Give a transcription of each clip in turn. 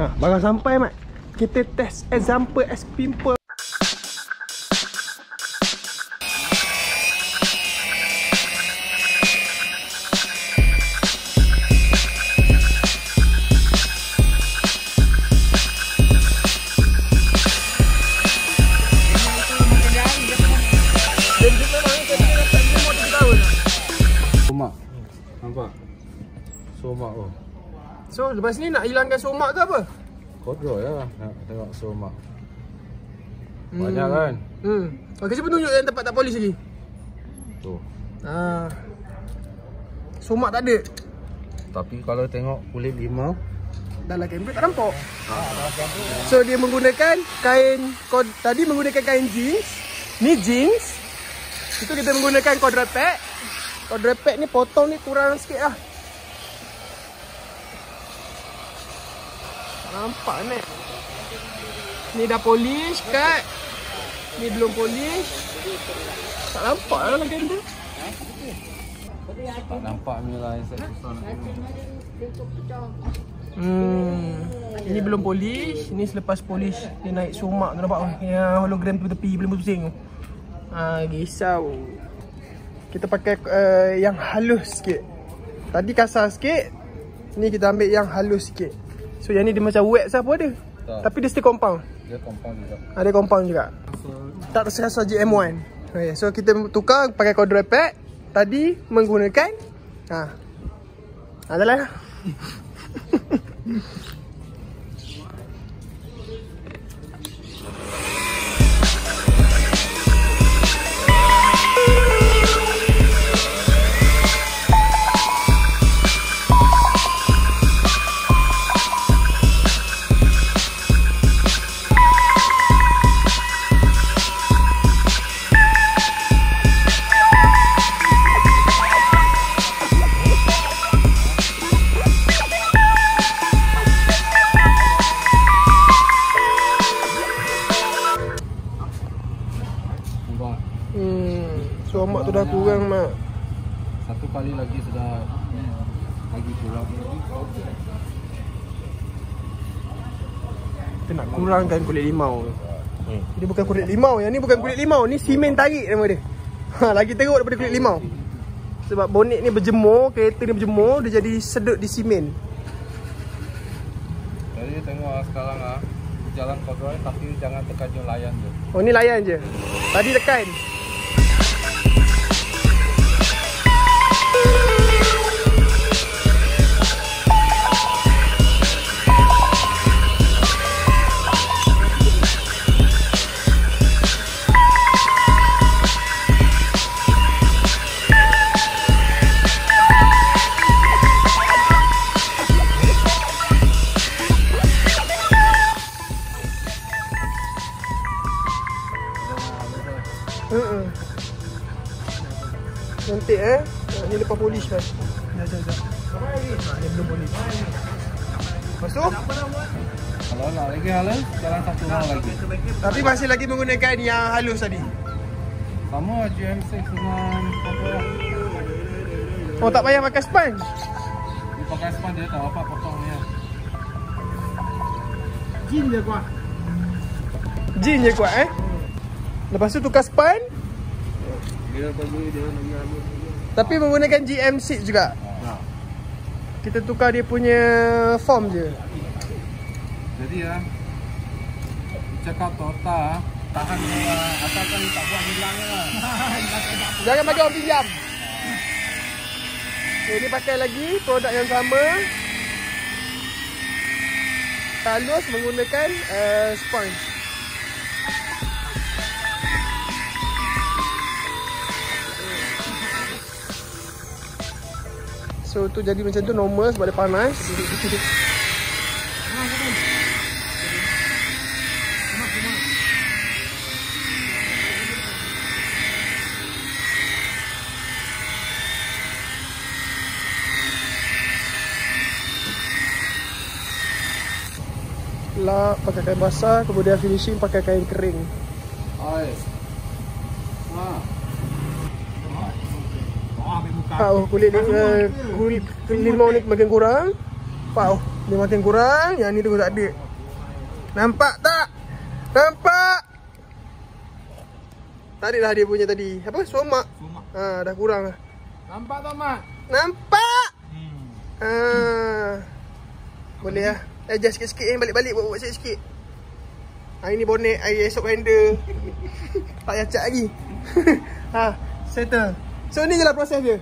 Ha, barang sampai mat. Kita test example as pimple. Somak. Nampak? Somak tu. So lepas ni nak hilangkan somak ke apa? Kodrol lah nak tengok somak. Banyak kan? Hmm. Okey cuba tunjuk yang tempat tak polis lagi. Tu. Ha. Somak tak ada. Tapi kalau tengok kulit limau, Dalam kamera tak nampak. So dia menggunakan kain kod tadi menggunakan kain jeans. Ni jeans. Itu kita menggunakan quadrepec. Quadrepec ni potong ni kurang sikit lah. Nampak ni. Ni dah polish kat. Ni belum polish. Tak nampak lah dalam kamera. tak nampak ni lah saya susah nak. Hmm. Ini belum polish, ini selepas polish dia naik somak tu nampak? Yang hologram tu tepi belum pusing tu. Ha, risau. Kita pakai uh, yang halus sikit. Tadi kasar sikit. Ni kita ambil yang halus sikit. So yang ni dia macam wax apa ada. Tak. Tapi dia still compound. Dia compound juga. Ada compound juga. Tak terserasa GM1. Okay, so kita tukar pakai quadruped. Tadi menggunakan ha. Adalah. Hmm. Somak tu dah kurang mak. Satu kali lagi sudah lagi kurang. Kita nak kurangkan kulit limau tu. Hmm. Dia bukan kulit limau, yang ni bukan kulit limau, ni simen tarik nama dia. Ha, lagi teruk daripada kulit limau. Sebab bonet ni berjemur, kereta ni berjemur, dia jadi sedut di simen. Jadi tengok lah sekarang ah jalan kodrol tapi jangan terkajut layan je. Oh ni layan je. Tadi tekan. Hmm. Cantik eh. Ha, Ni lepas polish kan. Dah dah dah. Ha, ni belum polish. Lepas tu, Kalau nak lagi halus, jalan satu hal lagi. tapi masih lagi menggunakan yang halus tadi. Sama GM6 dengan kodrol. Oh tak payah pakai sponge. Dia pakai span dia tak apa potongnya. Jin je kuat. Jin je kuat eh. Lepas tu tukar span Dia bagi dia lagi halus. tapi menggunakan GM6 juga. Ha. Kita tukar dia punya form je. Jadi ya cakap total tahan uh, asalkan tak buat hilang lah. Jangan bagi orang pinjam. Okay, ni pakai lagi produk yang sama. Talus menggunakan uh, sponge. So tu jadi macam tu normal sebab dia panas. Lap pakai kain basah kemudian finishing pakai kain kering. Oi. Ha. Oh, kulit ni uh, kulit, kulit limau ni makin kurang. Oh, Dia makin kurang, yang ni terus tak ada. Nampak tak? Nampak? Tak ada lah dia punya tadi. Apa? Somak. Somak. Ha, dah kurang lah. Nampak tak mak? Nampak? Hmm. Ha. Boleh lah. Adjust sikit-sikit eh. Balik-balik buat-buat sikit-sikit. Hari ni bonet, hari esok render. tak payah cat lagi. ha, settle. So ni je lah proses dia.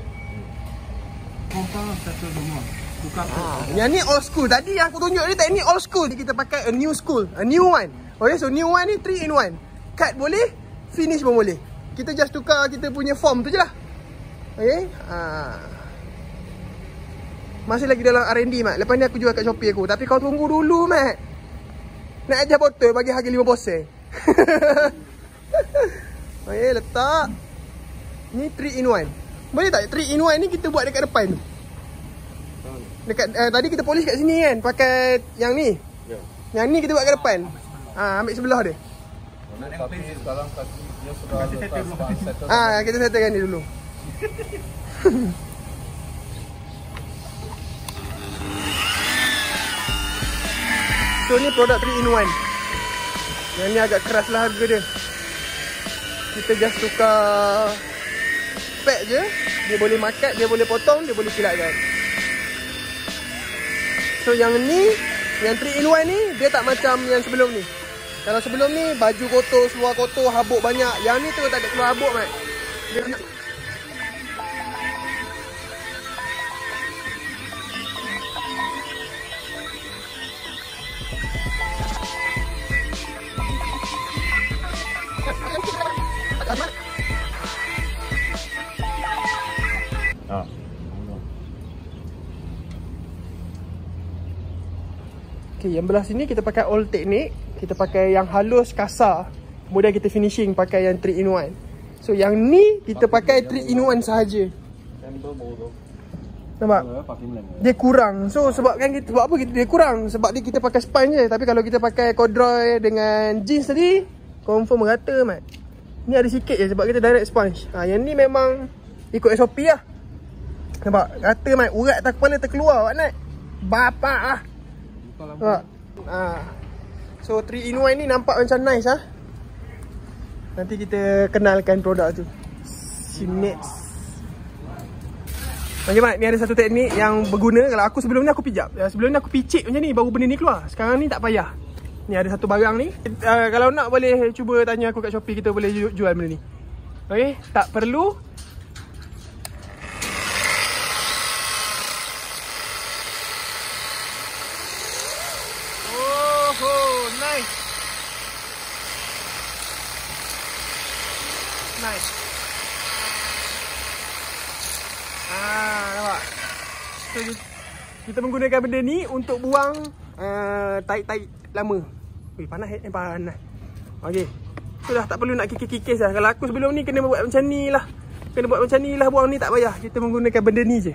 Confirm satu tu. Ha, yang ni old school. Tadi yang aku tunjuk ni teknik old school. Kita pakai a new school. A new one. Okay, so new one ni 3 in 1. Cut boleh, finish pun boleh. Kita just tukar kita punya form tu je lah. Okay. Ha. Masih lagi dalam R&D, Mat. Lepas ni aku jual kat Shopee aku. Tapi kau tunggu dulu, Mat. Nak ajar botol bagi harga 5 sen. okay, letak. Ni 3 in 1. Boleh tak 3 in 1 ni kita buat dekat depan tu? Dekat uh, tadi kita polish kat sini kan pakai yang ni. Ya. Yang ni kita buat kat depan. Ha, ambil sebelah dia. Tapi sekarang kasi dia sudah. Ah, kita settlekan ni dulu. so ni produk 3 in 1. Yang ni agak keras lah harga dia. Kita just tukar pack je. Dia boleh makan, dia boleh potong, dia boleh silatkan. So yang ni, yang 3 in 1 ni dia tak macam yang sebelum ni. Kalau sebelum ni baju kotor, seluar kotor, habuk banyak. Yang ni tu tak ada keluar habuk mat. Dia Okay, yang belah sini kita pakai all teknik. Kita pakai yang halus, kasar. Kemudian kita finishing pakai yang 3 in 1. So yang ni kita pakai 3 in 1 sahaja. Nampak? Lem. Dia kurang. So sebab kan kita sebab apa kita dia kurang? Sebab dia kita pakai spine je. Tapi kalau kita pakai corduroy dengan jeans tadi, confirm merata mat. Ni ada sikit je sebab kita direct sponge. Ha, yang ni memang ikut SOP lah. Nampak? Kata mat, urat tak kepala terkeluar Wak Nat. Bapak ah. Lampu. Nampak? Ha. So 3 in 1 ni nampak macam nice ah. Nanti kita kenalkan produk tu. Sinex. Okey Mat, ni ada satu teknik yang berguna kalau aku sebelum ni aku pijak. Ya, sebelum ni aku picit macam ni baru benda ni keluar. Sekarang ni tak payah. Ni ada satu barang ni. Uh, kalau nak boleh cuba tanya aku kat Shopee kita boleh ju- jual benda ni. Okey, tak perlu Oh, oh, nice. Nice. Ah, nampak. So, ki- kita menggunakan benda ni untuk buang uh, taik-taik lama. Weh, panas eh, panas. Okey. Sudah tak perlu nak kikis-kikis lah. Kalau aku sebelum ni kena buat macam ni lah. Kena buat macam ni lah buang ni tak payah. Kita menggunakan benda ni je.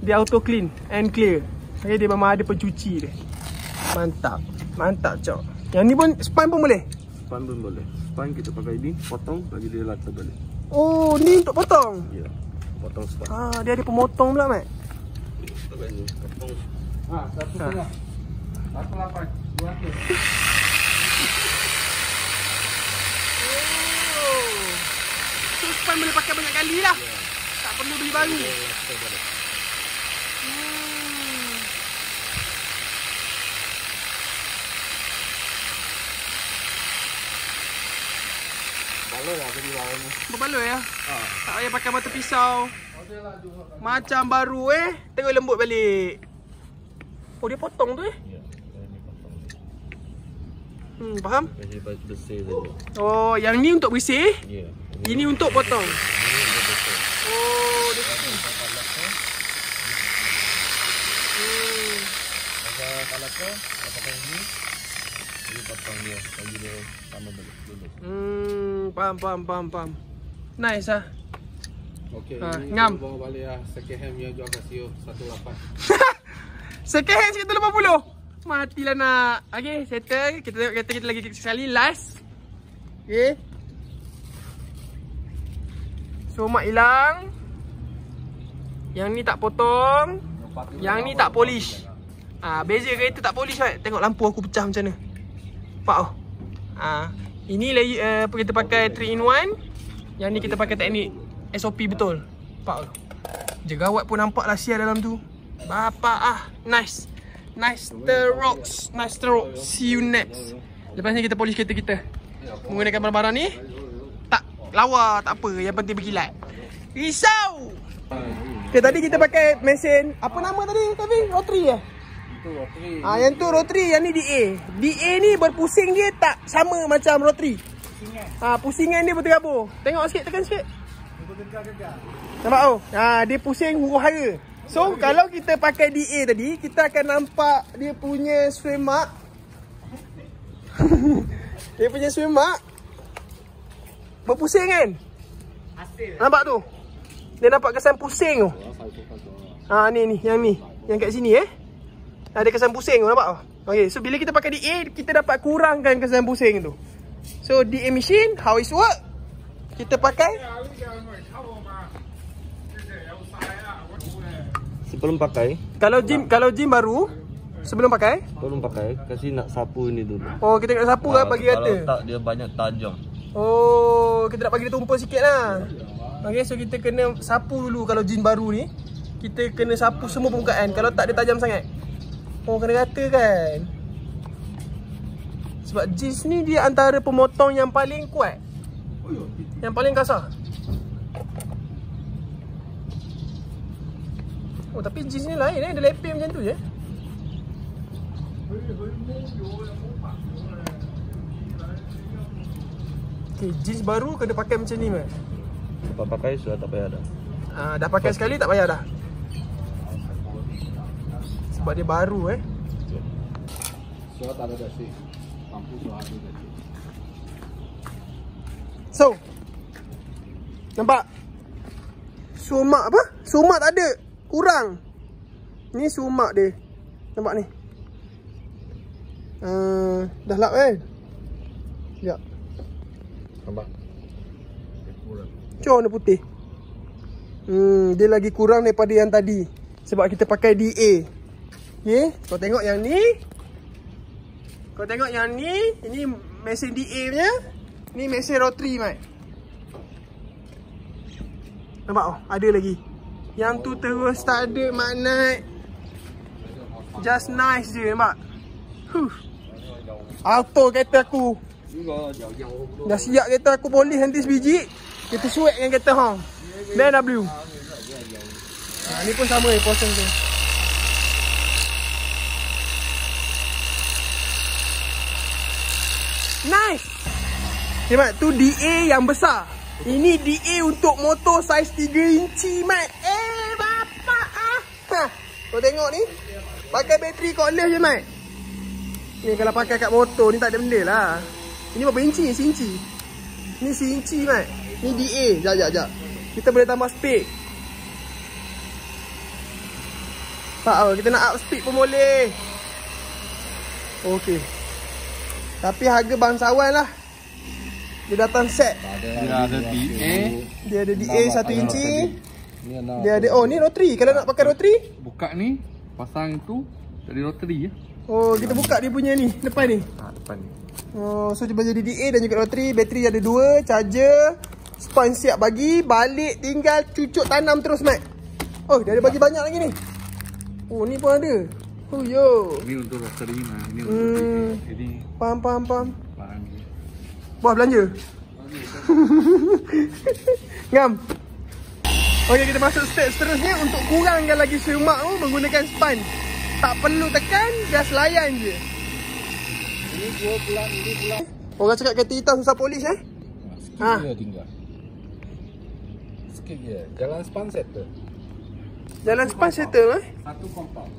Dia auto clean and clear. Okay, dia memang ada pencuci dia. Mantap. Mantap, cok. Yang ni pun span pun boleh. Span pun boleh. Span kita pakai ni, potong bagi dia rata balik. Oh, ni untuk potong. Ya. Potong span. Ah, dia ada pemotong pula, Mat. Potong. Ah, satu Ah. setengah. Satu lapan. Dua ratus. Oh. So, span boleh pakai banyak kali lah. Tak perlu beli baru. Rata balik. Hmm. Baloi lah jadi lawan ni. Berbaloi ya. Ah. Tak payah pakai mata pisau. Macam baru eh. Terus lembut balik. Oh, dia potong tu eh. Ya. Ini potong. Hmm, faham? Bersih saja. Oh, yang ni untuk bersih. Ya. Ini untuk potong. Ini untuk bersih. Oh, dia Pakai laka. Hmm. Pakai laka. Pakai ini. Jadi potong dia. Bagi dia sama balik dulu. Hmm, faham, faham, faham, faham. Nice ah. Okey, Ha, ini ngam. bawa balik lah second hand punya jual kat CEO 18. Second hand sekitar 80. Matilah nak. Okay, settle. Kita tengok kereta kita lagi sekali. Last. Okay. So, mak hilang. Yang ni tak potong. Yang ni tak polish. Ah, beza kereta tak polis right. Tengok lampu aku pecah macam mana. Nampak oh. Ah, ini lagi uh, kita pakai 3 in 1. Yang ni kita pakai teknik SOP betul. Nampak oh. Jegawat pun nampak lah siar dalam tu. Bapak ah, nice. Nice the rocks. Nice the rocks. See you next. Lepas ni kita polis kereta kita. Menggunakan barang-barang ni. Tak lawa, tak apa. Yang penting berkilat. Risau! Okay, tadi kita pakai mesin. Apa nama tadi, Kevin? Rotary eh? Rotary. Ah, yang tu rotary, yang ni DA. DA ni berpusing dia tak sama macam rotary. Ah, pusingan dia berterabur. Tengok sikit, tekan sikit. Nampak tu? Ha, dia pusing huru hara. So, kalau kita pakai DA tadi, kita akan nampak dia punya swim mark. dia punya swim mark. Berpusing kan? Nampak tu? Dia nampak kesan pusing tu. Ha, ni ni, yang ni. Yang kat sini eh. Ada kesan pusing tu, nampak? Okay, so bila kita pakai DA, kita dapat kurangkan kesan pusing tu. So, DA machine, how it work? Kita pakai Sebelum pakai, Kalau gym kalau gym baru sebelum pakai, sebelum pakai kasih nak sapu ini dulu. oh kita kena sapu kan bagi Kalau rata. tak dia banyak tajam. Oh, kita nak bagi dia tumpul sikit lah. Okay, so kita kena sapu dulu kalau gym baru ni. Kita kena sapu semua permukaan kalau tak dia tajam sangat. Oh, kena rata kan. Sebab jeans ni dia antara pemotong yang paling kuat. Yang paling kasar. Oh, tapi jeans ni lain eh. Dia lepeh macam tu je. Okay, jeans baru kena pakai macam ni, Mat. Lepas pakai sudah tak payah dah. Ah, dah pakai sekali tak payah dah. Sebab dia baru eh. Surat tak ada dasi. Surat ada dasi. So. Nampak? Sumak apa? Sumak tak ada. Kurang. Ni sumak dia. Nampak ni. Uh, dah lap kan? Sekejap. Nampak? Macam warna putih. Hmm, dia lagi kurang daripada yang tadi. Sebab kita pakai DA. Okay, kau tengok yang ni. Kau tengok yang ni. Ini mesin DA punya. Ni mesin rotary, Mat. Nampak oh, ada lagi. Yang tu terus tak ada makna. Just nice je, nampak? Huh. Auto kereta aku. Dah siap kereta aku polis nanti sebiji. Kita suek dengan kereta hang. BMW. Ha, ni pun sama portion tu. Nice. Okay, Mat. Tu DA yang besar. Ini DA untuk motor saiz 3 inci, Mat. Eh, bapak ah. Ha. Kau tengok ni. Pakai bateri cordless je, Mat. Ni kalau pakai kat motor ni tak ada benda lah. Ini berapa inci? Seinci. Ni seinci, Mat. Ni DA. Sekejap, sekejap, sekejap. Kita boleh tambah speed. Apa, kita nak up speed pun boleh. Okey. Tapi harga bangsawan lah. Dia datang set. Dia ada DA. Dia ada DA 1 inci. Dia ada oh ni rotary. Kalau nak pakai rotary, Buka ni. Pasang tu. Jadi rotary ya. oh kita buka dia punya ni depan ni. Ha, depan ni. Oh so dia jadi DA dan juga rotary. Bateri ada dua, charger, sponge siap bagi, balik tinggal cucuk tanam terus mat. Oh, dia ada bagi banyak lagi ni. Oh, ni pun ada. Oh yo. Ini untuk rotary nah. Ini untuk Hmm. Jadi Pam pam pam. ni. Buah belanja. Ngam. Okey, kita masuk step seterusnya untuk kurangkan lagi semak tu menggunakan span. Tak perlu tekan, just layan je. Ini dua bulan, ini bulan. Orang cakap kereta hitam susah polis eh? Sikit Ha. je tinggal. Sikit je. Jalan span settle. Jalan span settle eh? Satu compound.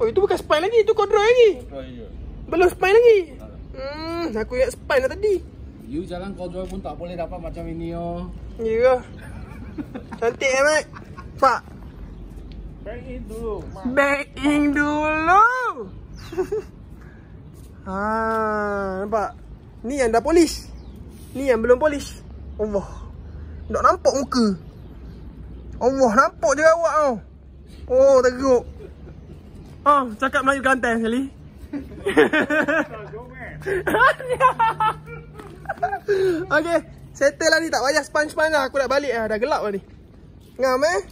Oh, itu bukan span lagi, itu kodroy lagi. Kodroy je. Belum span lagi. Hmm, aku ingat span dah tadi. You jalan kodroy pun tak boleh dapat macam ini oh. Ya ke? Cantik eh, Mat? Pak, Back in dulu. back in dulu. ha, nampak? Ni yang dah polis. Ni yang belum polis. Allah. Tak nampak muka. Allah, nampak je awak tau. Oh, teruk. Oh, cakap Melayu ganteng sekali. okay, settle lah ni. Tak payah sponge-sponge lah. Aku nak balik lah. Dah gelap lah ni. Ngam eh.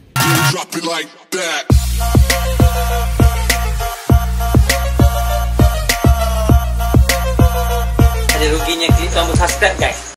Drop it like that. Ada ruginya klik tombol subscribe guys.